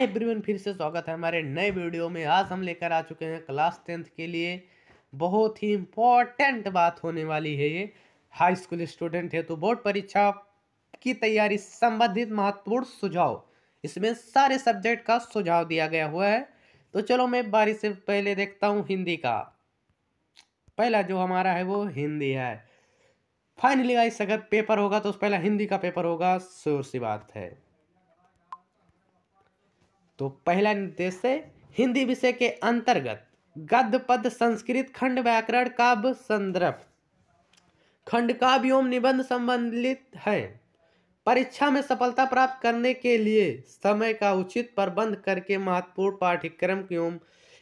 Everyone फिर से स्वागत है हमारे नए वीडियो में। आज हम लेकर आ चुके हैं क्लास टेंथ के लिए। बहुत ही इम्पोर्टेंट बात होने वाली है ये। हाई स्कूल स्टूडेंट है तो बोर्ड परीक्षा की तैयारी संबंधित महत्वपूर्ण सुझाव। इसमें सारे सब्जेक्ट का सुझाव दिया गया हुआ है। तो चलो मैं बारी से पहले देखता हूँ हिंदी का। पहला जो हमारा है वो हिंदी है। फाइनली गाइस अगर पेपर होगा तो पहला हिंदी का पेपर होगा। श्योर सी बात है। तो पहला निर्देश हिंदी विषय के अंतर्गत गद्य पद संस्कृत खंड व्याकरण काव्य संदर्भ। खंड काव्य एवं निबंध संबंधित है। परीक्षा में सफलता प्राप्त करने के लिए समय का उचित प्रबंध करके महत्वपूर्ण पाठ्यक्रम एवं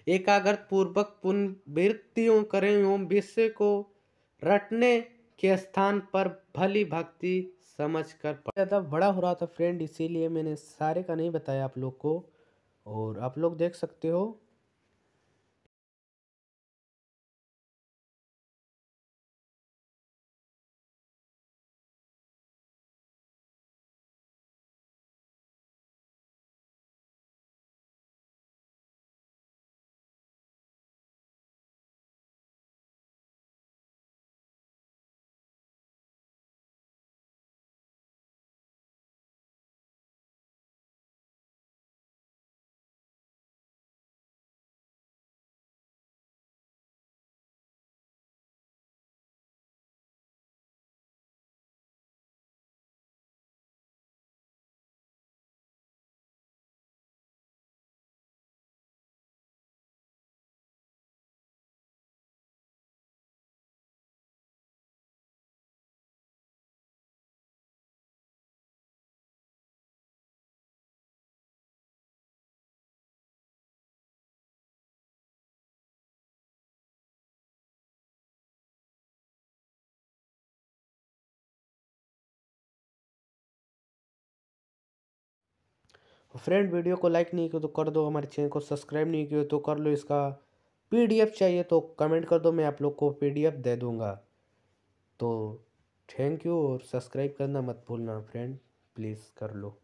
एकाग्रत पूर्वक पुनर्वृत्तियों करें एवं विषय को रटने के स्थान पर भली भक्ति समझ कर ज़्यादा बड़ा हो रहा था फ्रेंड इसीलिए मैंने सारे का नहीं बताया आप लोग को। और आप लोग देख सकते हो फ्रेंड, वीडियो को लाइक नहीं किया तो कर दो, हमारे चैनल को सब्सक्राइब नहीं किया तो कर लो, इसका पीडीएफ चाहिए तो कमेंट कर दो, मैं आप लोग को पीडीएफ दे दूँगा। तो थैंक यू और सब्सक्राइब करना मत भूलना फ्रेंड प्लीज़ कर लो।